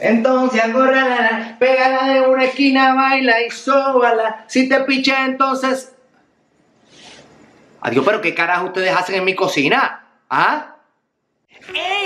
Entonces agórrala, pégala de una esquina, baila y sóbala. Si te piché, entonces. Adiós, pero ¿qué carajo ustedes hacen en mi cocina? ¿Ah?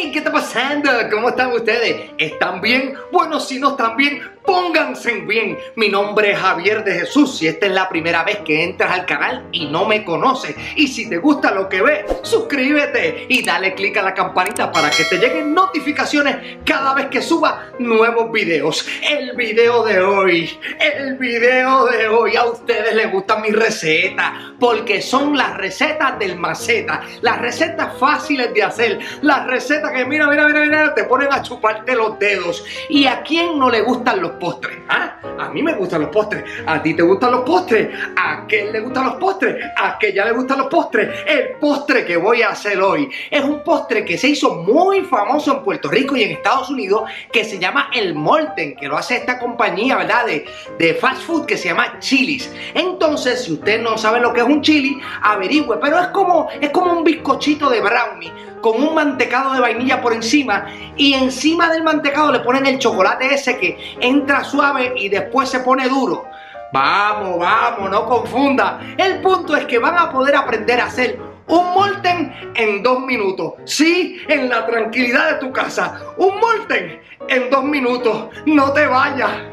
¿Qué está pasando? ¿Cómo están ustedes? ¿Están bien? Bueno, si no están bien, pónganse bien. Mi nombre es Javier de Jesús. Si esta es la primera vez que entras al canal y no me conoces, y si te gusta lo que ves, suscríbete y dale click a la campanita para que te lleguen notificaciones cada vez que suba nuevos videos. El video de hoy, el video de hoy, a ustedes les gustan mis recetas, porque son las recetas del maceta, las recetas fáciles de hacer, las recetas que mira, mira, mira, mira, te ponen a chuparte los dedos. ¿Y a quién no le gustan los postres? ¿Ah? A mí me gustan los postres. ¿A ti te gustan los postres? ¿A quién le gustan los postres? ¿A que ya le gustan los postres? El postre que voy a hacer hoy es un postre que se hizo muy famoso en Puerto Rico y en Estados Unidos que se llama el Molten, que lo hace esta compañía, ¿verdad? De, de fast food que se llama Chili's. Entonces, si usted no sabe lo que es un chili, averigüe, pero es como, es como un bizcochito de brownie con un mantecado de vainilla por encima y encima del mantecado le ponen el chocolate ese que entra suave y después se pone duro. Vamos, vamos, no confunda. El punto es que van a poder aprender a hacer un molten en dos minutos. Sí, en la tranquilidad de tu casa. Un molten en dos minutos. No te vayas.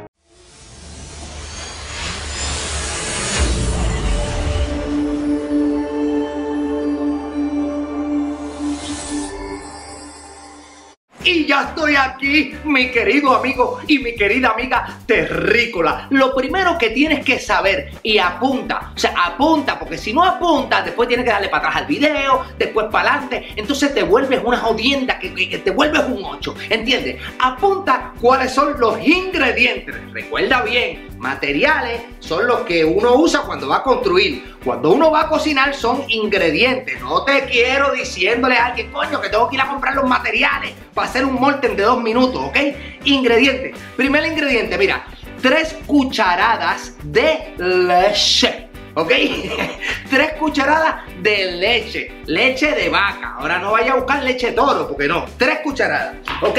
Y ya estoy aquí, mi querido amigo y mi querida amiga terrícola. Lo primero que tienes que saber y apunta, o sea, apunta, porque si no apuntas, después tienes que darle para atrás al video, después para adelante, entonces te vuelves una jodienda, que, que, que te vuelves un 8, ¿entiendes? Apunta cuáles son los ingredientes. Recuerda bien, materiales son los que uno usa cuando va a construir. Cuando uno va a cocinar son ingredientes. No te quiero diciéndole a alguien, coño, que tengo que ir a comprar los materiales para hacer un molten de dos minutos, ¿ok? Ingredientes. Primer ingrediente, mira, tres cucharadas de leche. ¿Ok? Tres cucharadas de leche. Leche de vaca. Ahora no vaya a buscar leche de toro, porque no. Tres cucharadas. ¿Ok?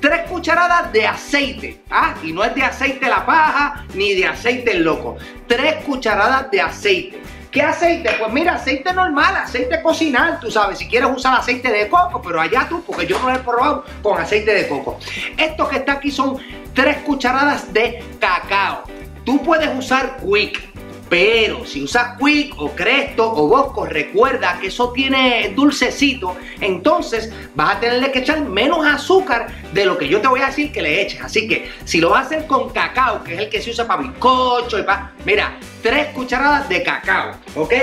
Tres cucharadas de aceite. ¿ah? Y no es de aceite la paja ni de aceite el loco. Tres cucharadas de aceite. ¿Qué aceite? Pues mira, aceite normal, aceite cocinar, tú sabes, si quieres usar aceite de coco, pero allá tú, porque yo no lo he probado con aceite de coco. Esto que está aquí son tres cucharadas de cacao. Tú puedes usar quick, pero si usas Quick o Cresto o Bosco, recuerda que eso tiene dulcecito. Entonces vas a tenerle que echar menos azúcar de lo que yo te voy a decir que le eches. Así que si lo vas a hacer con cacao, que es el que se usa para bizcocho y para... Mira, tres cucharadas de cacao, ¿ok?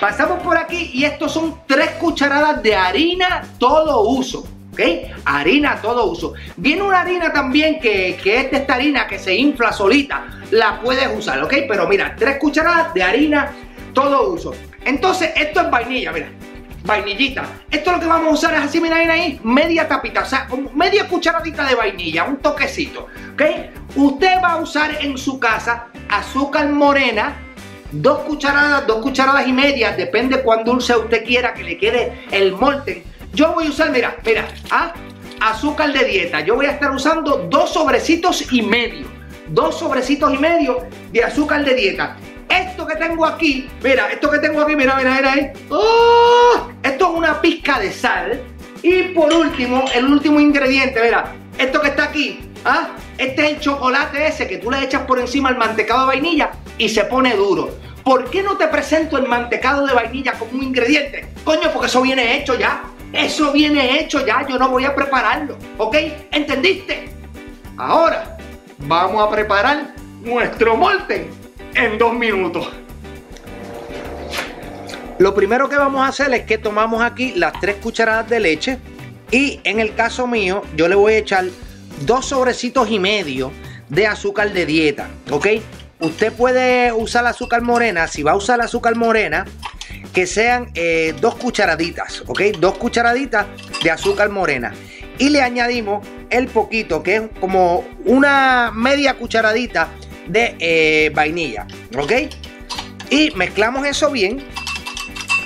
Pasamos por aquí y estos son tres cucharadas de harina todo uso. ¿ok? Harina todo uso. Viene una harina también que, que es de esta harina que se infla solita. La puedes usar, ¿ok? Pero mira, tres cucharadas de harina todo uso. Entonces, esto es vainilla, mira. Vainillita. Esto lo que vamos a usar es así, mira, ahí, media tapita, o sea, media cucharadita de vainilla, un toquecito, ¿ok? Usted va a usar en su casa azúcar morena, dos cucharadas, dos cucharadas y media, depende cuán dulce usted quiera que le quede el molten yo voy a usar, mira, mira, ¿ah? azúcar de dieta. Yo voy a estar usando dos sobrecitos y medio. Dos sobrecitos y medio de azúcar de dieta. Esto que tengo aquí, mira, esto que tengo aquí, mira, mira, mira, ¡Oh! Esto es una pizca de sal. Y por último, el último ingrediente, mira, esto que está aquí, ¿ah? Este es el chocolate ese que tú le echas por encima al mantecado de vainilla y se pone duro. ¿Por qué no te presento el mantecado de vainilla como un ingrediente? Coño, porque eso viene hecho ya. Eso viene hecho ya, yo no voy a prepararlo, ¿ok? ¿Entendiste? Ahora vamos a preparar nuestro molten en dos minutos. Lo primero que vamos a hacer es que tomamos aquí las tres cucharadas de leche y en el caso mío yo le voy a echar dos sobrecitos y medio de azúcar de dieta, ¿ok? Usted puede usar azúcar morena, si va a usar azúcar morena, que sean eh, dos cucharaditas, ¿ok? Dos cucharaditas de azúcar morena. Y le añadimos el poquito, que es como una media cucharadita de eh, vainilla, ¿ok? Y mezclamos eso bien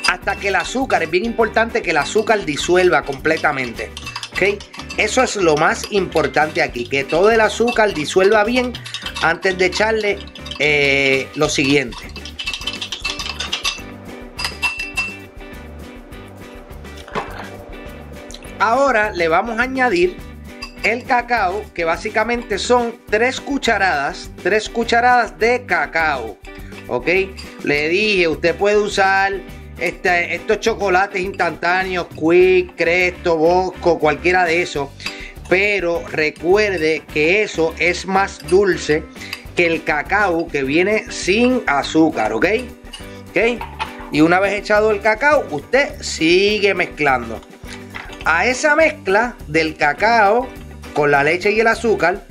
hasta que el azúcar, es bien importante que el azúcar disuelva completamente, ¿ok? Eso es lo más importante aquí, que todo el azúcar disuelva bien antes de echarle eh, lo siguiente. Ahora le vamos a añadir el cacao, que básicamente son tres cucharadas, tres cucharadas de cacao. ¿Ok? Le dije, usted puede usar este, estos chocolates instantáneos, Quick, Cresto, Bosco, cualquiera de esos. Pero recuerde que eso es más dulce que el cacao que viene sin azúcar, ¿ok? ¿Ok? Y una vez echado el cacao, usted sigue mezclando. A esa mezcla del cacao con la leche y el azúcar,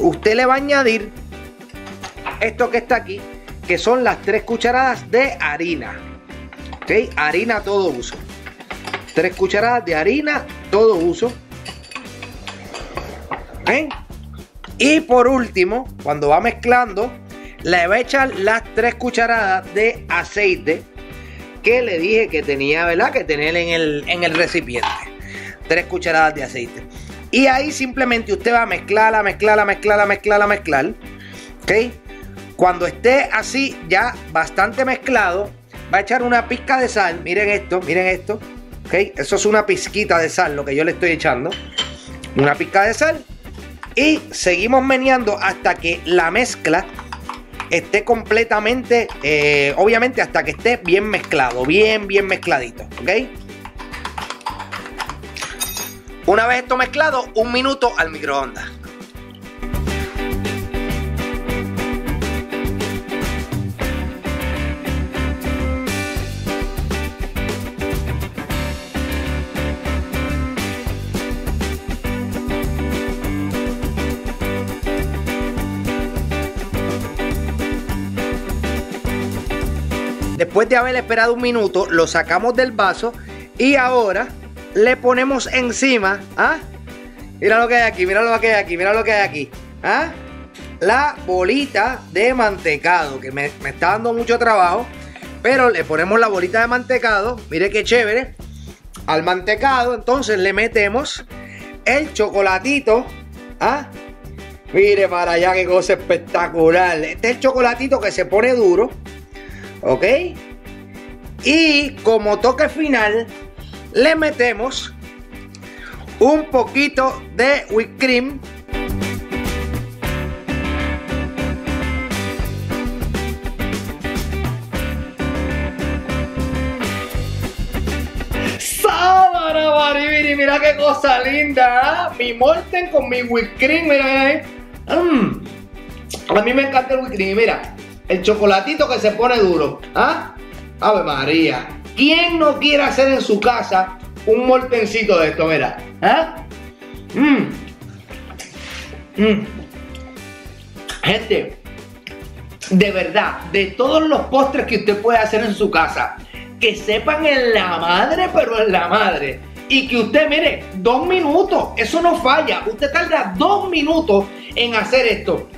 usted le va a añadir esto que está aquí, que son las tres cucharadas de harina. ¿Ok? Harina todo uso. Tres cucharadas de harina todo uso. Y por último, cuando va mezclando, le va a echar las tres cucharadas de aceite que le dije que tenía, ¿verdad? Que tener en el, en el recipiente. Tres cucharadas de aceite. Y ahí simplemente usted va a mezclarla, mezclarla, mezclarla, mezclarla, mezclar. ¿Ok? Cuando esté así ya bastante mezclado, va a echar una pizca de sal. Miren esto, miren esto. ¿Ok? Eso es una pizquita de sal lo que yo le estoy echando. Una pizca de sal. Y seguimos meneando hasta que la mezcla esté completamente, eh, obviamente hasta que esté bien mezclado, bien, bien mezcladito. ¿Ok? Una vez esto mezclado, un minuto al microondas. Después de haber esperado un minuto, lo sacamos del vaso y ahora le ponemos encima, ¿ah? Mira lo que hay aquí, mira lo que hay aquí, mira lo que hay aquí, ¿ah? La bolita de mantecado, que me, está dando mucho trabajo, pero le ponemos la bolita de mantecado, mire qué chévere. Al mantecado, entonces le metemos el chocolatito, ¿ah? Mire para allá qué cosa espectacular. Este es el chocolatito que se pone duro, ¿ok? Y como toque final, le metemos un poquito de whipped cream ¡Sábana! Mira qué cosa linda. Mi molten con mi whipped cream, mira, mm. A mí me encanta el whipped cream, mira. El chocolatito que se pone duro, ¿ah? Ave María. ¿Quién no quiere hacer en su casa un moltencito de esto? Mira. ¿Eh? Mm. Mm. Gente, de verdad, de todos los postres que usted puede hacer en su casa, que sepan en la madre, pero en la madre. Y que usted, mire, dos minutos, eso no falla. Usted tarda dos minutos en hacer esto.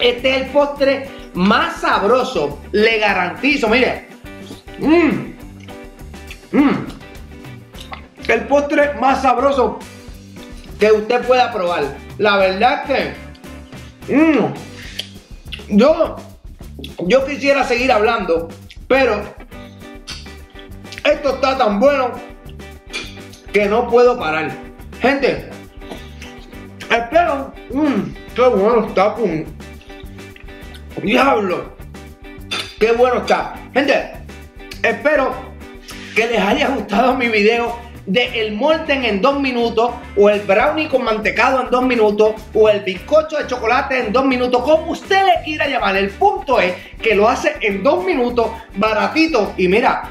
Este es el postre más sabroso, le garantizo, mire. Mmm. Mm. El postre más sabroso que usted pueda probar. La verdad que mm, yo, yo quisiera seguir hablando, pero esto está tan bueno que no puedo parar. Gente, espero. Mmm, qué bueno está, pum. Diablo, qué bueno está. Gente, espero que les haya gustado mi video de el molten en dos minutos o el brownie con mantecado en dos minutos o el bizcocho de chocolate en dos minutos, como usted le quiera llamar. El punto es que lo hace en dos minutos, baratito. Y mira,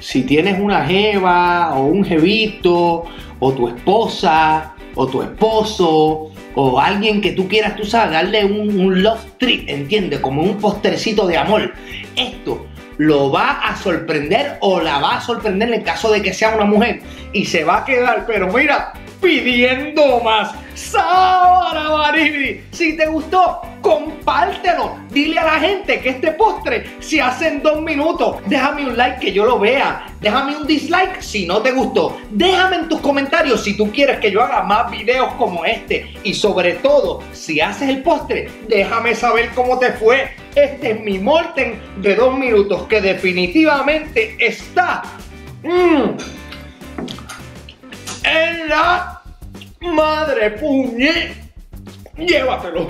si tienes una jeva o un jevito o tu esposa o tu esposo o alguien que tú quieras, tú sabes, darle un, un love treat, ¿entiendes? Como un postercito de amor. Esto lo va a sorprender o la va a sorprender en el caso de que sea una mujer y se va a quedar, pero mira, pidiendo más. ¡Sábara Si te gustó, compártelo. Dile a la gente que este postre se hace en dos minutos. Déjame un like que yo lo vea. Déjame un dislike si no te gustó. Déjame en tus comentarios si tú quieres que yo haga más videos como este. Y sobre todo, si haces el postre, déjame saber cómo te fue. Este es mi Morten de dos minutos que definitivamente está mm, en la madre puñe. Llévatelo.